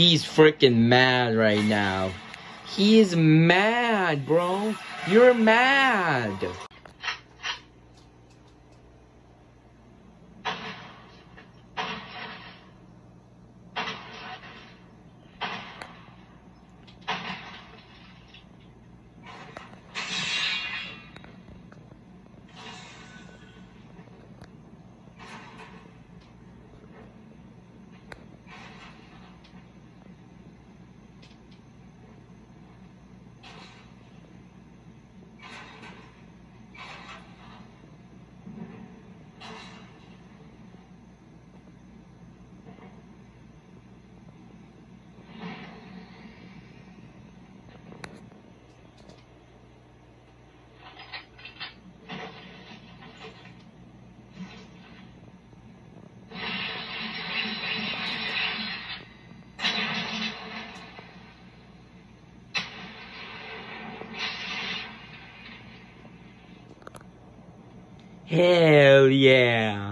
He's freaking mad right now. He is mad, bro. You're mad. Hell yeah.